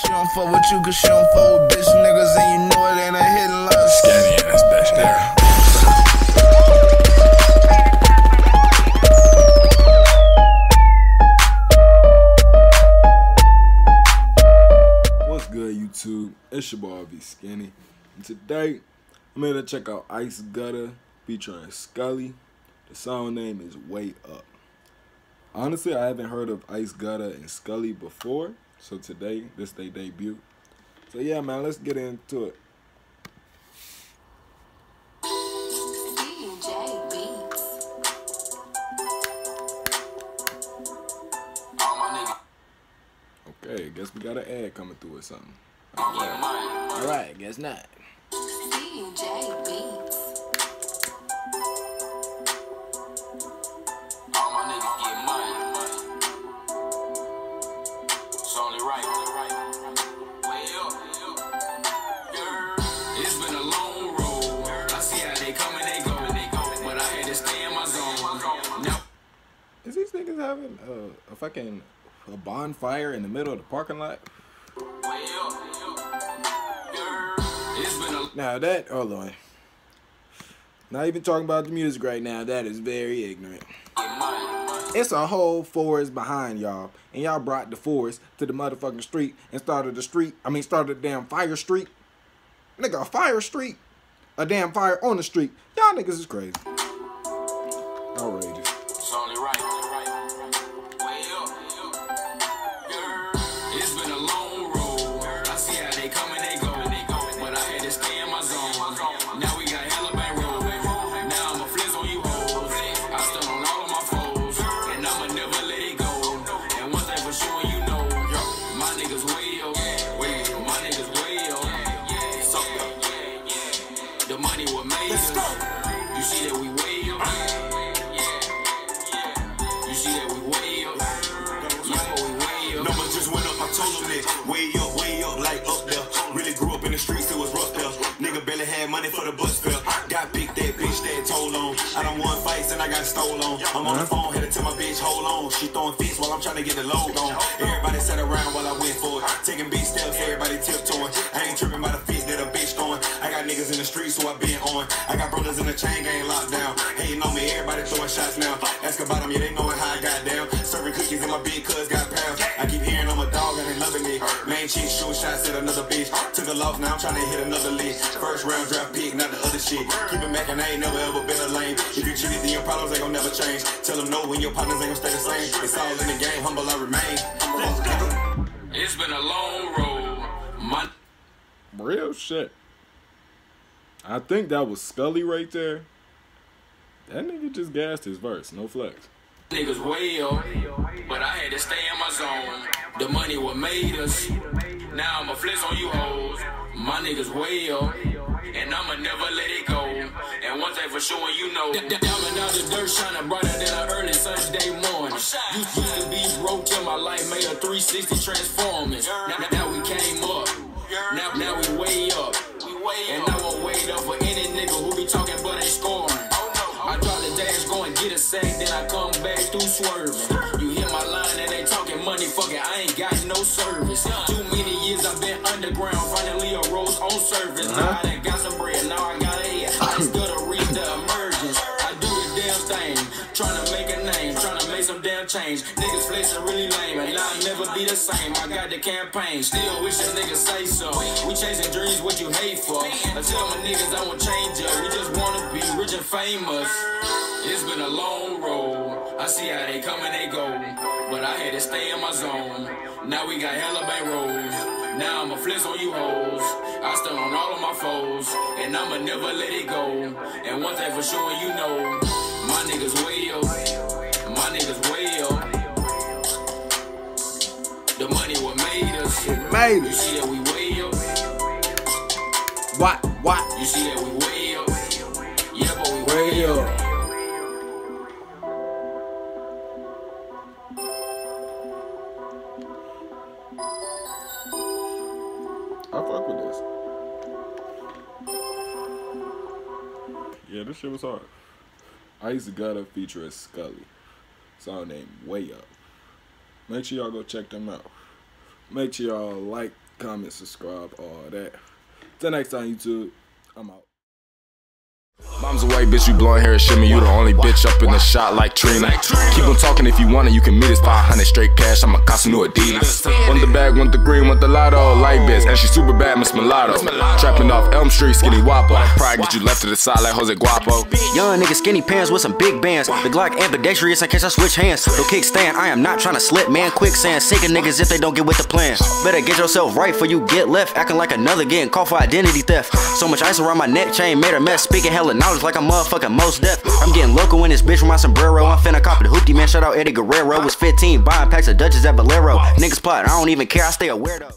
She don't fuck with you cause she don't fuck with bitch niggas and you know it ain't a hidden love. Scanny ass bitch there. What's good, YouTube? It's your boy V Skinny. And today, I'm here to check out Ice Gudda featuring Skully. The song name is Way Up. Honestly, I haven't heard of Ice Gudda and Skully before, so today, this they debut. So yeah, man, let's get into it. Oh, okay, I guess we got an ad coming through or something. Oh, Alright, guess not. Having a, fucking a bonfire in the middle of the parking lot? Now that, hold on. Not even talking about the music right now. That is very ignorant. It's a whole forest behind y'all, and y'all brought the forest to the motherfucking street and started the street. I mean, started the damn fire street. Nigga, a fire street, a damn fire on the street. Y'all niggas is crazy. Outrageous. It's only right. See that we way up. Yeah, we way up. Numbers just went up, I told them that. Way up, way up, like up there. Really grew up in the streets, it was rough there. Nigga barely had money for the bus fare. Got picked that bitch that told on. I done won fights and I got stole on. I'm on the uh-huh. phone, had to tell my bitch, hold on. She throwing fits while I'm trying to get the load on. Everybody sat around while I went for it. Taking big steps, everybody tiptoeing. I ain't tripping by the fits that a bitch throwing. I got niggas in the streets so I been on. I got brothers in the chain gang locked throwing shots now. Ask about them, yeah, they knowing how I got down. Serving cookies in my big cuz got pounds. I keep hearing I'm a dog and they loving it. Main chick shoot shots at another bitch. Took a loss, now I'm trying to hit another lick. First round draft pick, not the other shit. Keep it Mac and I ain't never ever been a lame. If you cheated, then your problems ain't gonna never change. Tell them no when your partners ain't gonna stay the same. It's all in the game, humble I remain. Fuck, nigga. It's been a long road. My Real shit. I think that was Skully right there. That nigga just gassed his verse, no flex. niggas way up. But I had to stay in my zone. The money what made us. Now I'ma flex on you hoes. My niggas way up. And I'ma never let it go. And one thing for sure, you know. Diamond out the dirt shining brighter than an early Sunday morning. Used, used to be broke till my life made a 360 transforming. Now, now we came up. Now, now we way up. And I won't wait up for swerving. You hear my line and they talking money, fuck it, I ain't got no service. Too many years I've been underground, finally a rose on service. Now I done got some bread, now I got a head. I still to read the emergence. I do the damn thing, trying to make a name, trying to make some damn change. Niggas flexing really lame, and I'll never be the same. I got the campaign, still wish a nigga say so. We chasing dreams, what you hate for. I tell my niggas I won't change up, we just wanna be rich and famous. It's been a long road. I see how they come and they go. But I had to stay in my zone. Now we got hella bankrolls. Now I'ma flex on you hoes. I still on all of my foes. And I'ma never let it go. And one thing for sure, you know. My niggas way up. My niggas way up. The money what made us. Made You see that we way up. What? What? You see that we way up. Yeah, but we Way way up. up. Yeah, this shit was hard. I used to up feature featuring Skully. Song named Way Up. Make sure y'all go check them out. Make sure y'all like, comment, subscribe, all that. Till next time, YouTube. I'm out. Mom's a white bitch, you blowing hair and shimmy. You the only bitch up in the shot like Trina. Keep on talking if you want it, you can meet us 500 straight cash. I'm a new Adidas. Want the bag, want the green, want the lotto. Like bitch, and she super bad, Miss Mulatto. Trapping off Elm Street, skinny whopper. Pride get you left to the side like Jose Guapo. Young nigga, skinny pants with some big bands. The Glock ambidextrous in case I switch hands. No kickstand, I am not trying to slip, man. Quicksand, of niggas if they don't get with the plan. Better get yourself right for you get left. Acting like another getting caught for identity theft. So much ice around my neck chain made a mess. Speaking hella knowledge like a motherfucking Mos Def. I'm getting local in this bitch with my sombrero. I'm finna copy the hoopty man. Shout out Eddie Guerrero. Was 15 buying packs of Dutchess at Valero. Niggas plot, I don't even care. I stay a weirdo.